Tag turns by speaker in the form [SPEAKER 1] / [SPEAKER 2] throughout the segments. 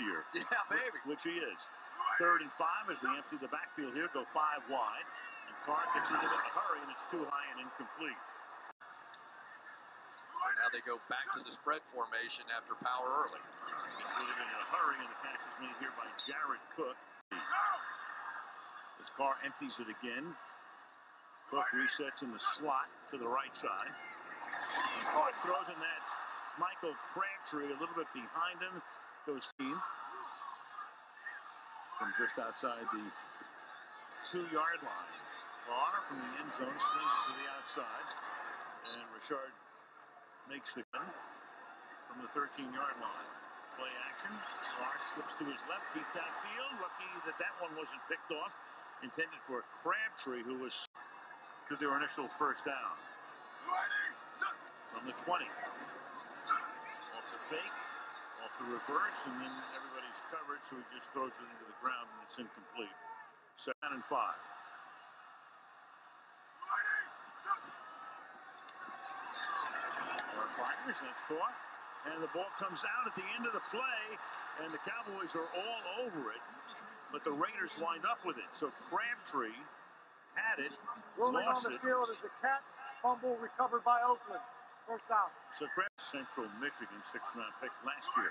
[SPEAKER 1] Yeah, maybe.
[SPEAKER 2] Which he is. Third and five as they empty the backfield here, go five wide. And Carr gets into a hurry, and it's too high and incomplete.
[SPEAKER 1] Now they go back to the spread formation after power early.
[SPEAKER 2] Gets rid of it in a hurry, and the catch is made here by Jared Cook. As Carr empties it again. Cook resets in the slot to the right side. And Carr throws in that Michael Crabtree a little bit behind him. Goes team from just outside the two-yard line. Carr from the end zone slings to the outside. And Richard makes the gun from the 13-yard line. Play action. Carr slips to his left, deep downfield. Lucky that that one wasn't picked off. Intended for Crabtree, who was to their initial first down. From the 20. Off the fake, the reverse, and then everybody's covered, so he just throws it into the ground and it's incomplete. Second and five. Fires, that's caught. And the ball comes out at the end of the play, and the Cowboys are all over it, but the Raiders wind up with it. So Crabtree had it,
[SPEAKER 3] Rolling on the
[SPEAKER 2] it.
[SPEAKER 3] field is a catch, fumble recovered by Oakland. First down.
[SPEAKER 2] So Crab Central Michigan, sixth round pick last year.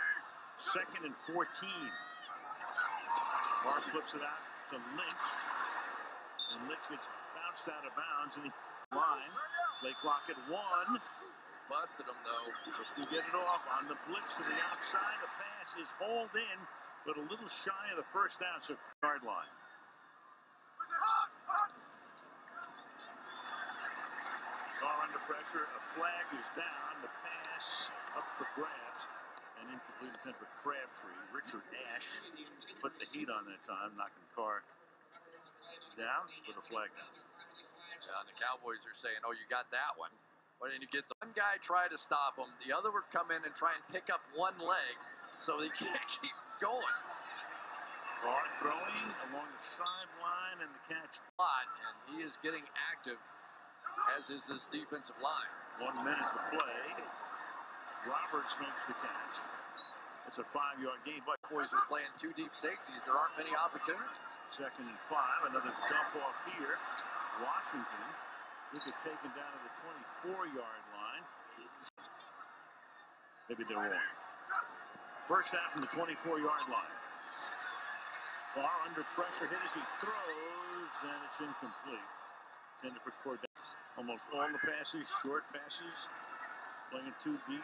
[SPEAKER 2] Second and 14. Carr flips it out to Lynch. And Lynch gets bounced out of bounds and he line. Play clock at one.
[SPEAKER 1] Busted him though.
[SPEAKER 2] Just to get it off on the blitz to the outside. The pass is hauled in, but a little shy of the first down, so yard line. Carr under pressure. A flag is down. The pass up for grabs. And incomplete attempt for Crabtree. Richard Ash put the heat on that time, knocking Carr down with a flag down.
[SPEAKER 1] Yeah, and the Cowboys are saying, "Oh, you got that one." But then you get the one guy try to stop him, the other would come in and try and pick up one leg, so they can't keep going.
[SPEAKER 2] Carr throwing along the sideline and the catch.
[SPEAKER 1] And he is getting active, as is this defensive line.
[SPEAKER 2] One minute to play. Roberts makes the catch. It's a five-yard gain, but
[SPEAKER 1] Boys are playing two deep safeties. There aren't many opportunities.
[SPEAKER 2] second and five. Another dump off here. Washington We could take him down to the 24-yard line. Maybe they're wrong. First half from the 24-yard line. Carr under pressure, hit as he throws, and it's incomplete. Intended for Cordes. Almost all the passes, short passes, playing too deep.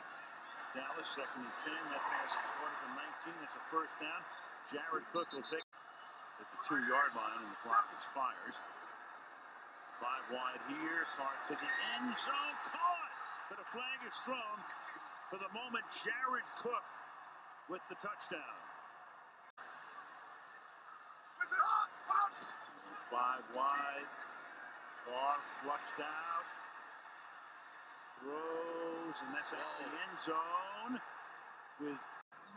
[SPEAKER 2] Dallas, second and 10. That pass is caught at the 19. That's a first down. Jared Cook will take at the two-yard line, and the clock expires. Five wide here. Carr to the end zone. Caught! But a flag is thrown. For the moment, Jared Cook with the touchdown. Five wide. Carr flushed out. Throws, and that's at the end zone with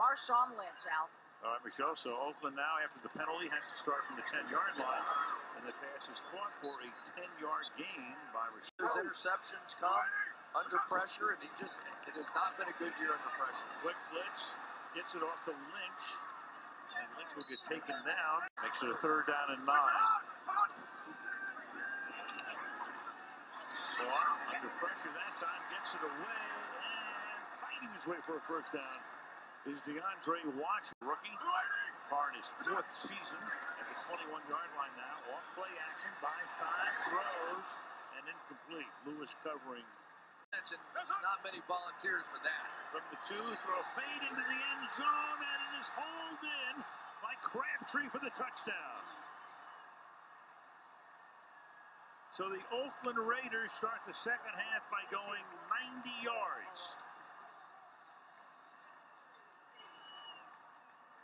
[SPEAKER 4] Marshawn Lynch out.
[SPEAKER 2] all right, Michelle. So Oakland now, after the penalty, has to start from the 10-yard line, and the pass is caught for a 10-yard gain by
[SPEAKER 1] His
[SPEAKER 2] Rashad.
[SPEAKER 1] interceptions come under pressure, and he just, it has not been a good year under pressure.
[SPEAKER 2] Quick blitz gets it off to Lynch, and Lynch will get taken down. Makes it a third down and nine. Under pressure that time gets it away, and fighting his way for a first down is DeAndre Washington, rookie. Carr in his fourth season at the 21-yard line now. Off play action, buys time, throws, and incomplete. Lewis covering
[SPEAKER 1] not many volunteers for that.
[SPEAKER 2] from the two, throw a fade into the end zone, and it is hauled in by Crabtree for the touchdown. So the Oakland Raiders start the second half by going 90 yards.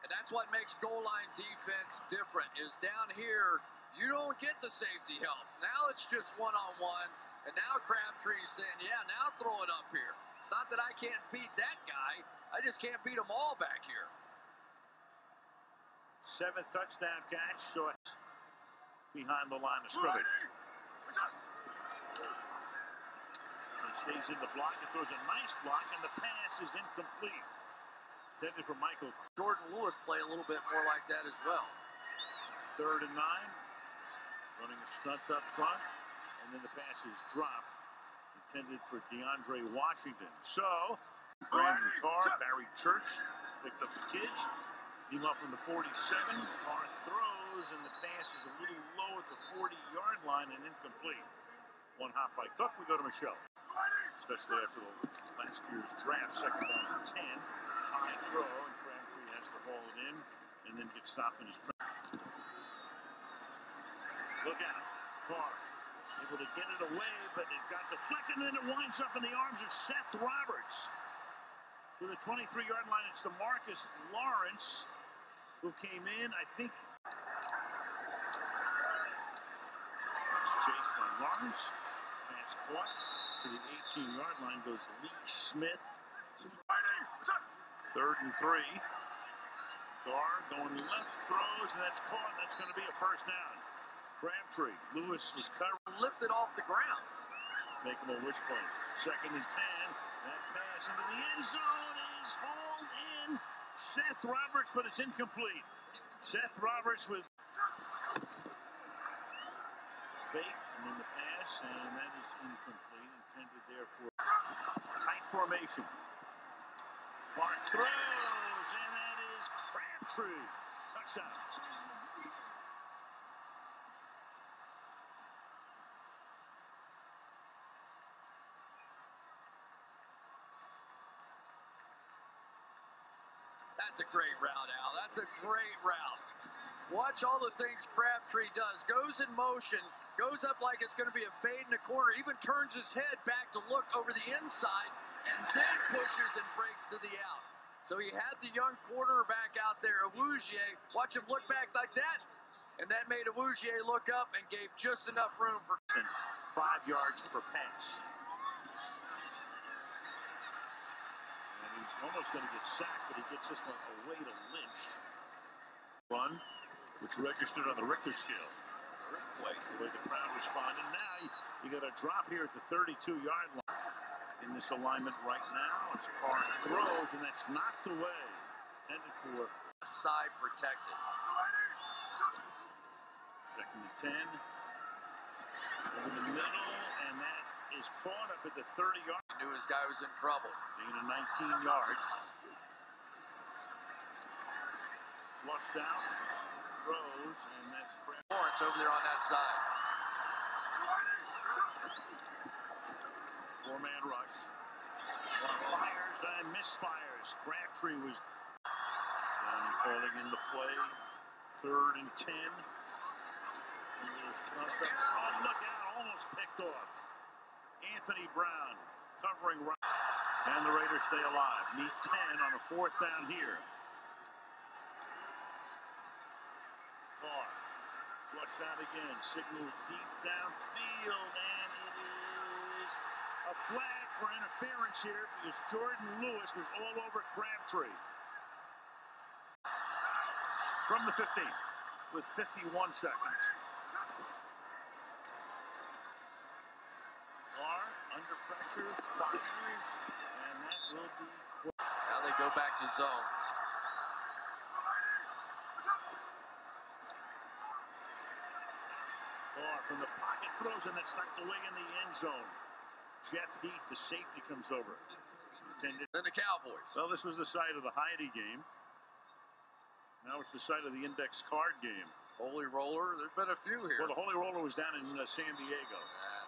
[SPEAKER 1] And that's what makes goal line defense different. Is down here, you don't get the safety help. Now it's just one on one, and now Crabtree's saying, "Yeah, now throw it up here." It's not that I can't beat that guy; I just can't beat them all back here.
[SPEAKER 2] Seventh touchdown catch, so it's behind the line of scrimmage. He stays in the block and throws a nice block, and the pass is incomplete. Intended for Michael.
[SPEAKER 1] Jourdan Lewis play a little bit more like that as well.
[SPEAKER 2] Third and nine. Running a stunt up front. And then the pass is dropped. Intended for DeAndre Washington. So, Brandon Carr, Barry Church picked up the kids. Meanwhile, from the 47, Carr throws, and the pass is a little low at the 40-yard line and incomplete. One hop by Cook. We go to Michelle. Especially after the last year's draft, second down and 10. High throw, and Crabtree has to haul it in and then get stopped in his track. Look out. Carr able to get it away, but it got deflected, and then it winds up in the arms of Seth Roberts. To the 23-yard line, it's to Marcus Lawrence who came in, I think. It's chased by Lawrence. Pass caught to the 18-yard line goes Lee Smith. Third and three. Carr going left, throws, and that's caught. That's going to be a first down. Crabtree. Lewis was cut.
[SPEAKER 1] Lifted off the ground.
[SPEAKER 2] Make him a wishbone. Second and ten. That pass into the end zone is hauled in. Seth Roberts, but it's incomplete. Seth Roberts with fake, and then the pass, and that is incomplete. Intended there for tight formation. Clark throws, and that is Crabtree. Touchdown.
[SPEAKER 1] That's a great route, Al. That's a great route. Watch all the things Crabtree does. Goes in motion, goes up like it's going to be a fade in the corner, even turns his head back to look over the inside, and then pushes and breaks to the out. So he had the young quarterback out there, Awuzie. Watch him look back like that. And that made Awuzie look up and gave just enough room for
[SPEAKER 2] five yards per pass. And he's almost going to get sacked, but he gets this one away to Lynch. Run, which registered on the Richter scale. The way the crowd responded. Now you, got a drop here at the 32-yard line. In this alignment right now, it's Carr throws, and that's knocked away. Intended for
[SPEAKER 1] side protected.
[SPEAKER 2] Second and 10. Over the middle, and that is caught up at the 30 yard.
[SPEAKER 1] He knew his guy was in trouble.
[SPEAKER 2] Gain of 19 yards. Flushed out. Throws, and that's Crab.
[SPEAKER 1] Lawrence over there on that side.
[SPEAKER 2] Four man rush. One fires and misfires. Crabtree was down calling into play. Third and 10. A little snubbed up. Oh, look out. Almost picked off. Anthony Brown covering right. And the Raiders stay alive. Need 10 on a fourth down here. Carr flushed that again. Signals deep downfield. And it is a flag for interference here because Jourdan Lewis was all over Crabtree. From the 15 with 51 seconds. Under pressure, fires, and that will be.
[SPEAKER 1] Now they go back to zones.
[SPEAKER 2] Carr from the pocket throws, and that's knocked away in the end zone. Jeff Heath, the safety, comes over. Intended.
[SPEAKER 1] Then the Cowboys.
[SPEAKER 2] Well, this was the site of the Heidi game. Now it's the site of the index card game.
[SPEAKER 1] Holy Roller. There's been a few here.
[SPEAKER 2] Well, the Holy Roller was down in uh, San Diego.
[SPEAKER 1] Uh,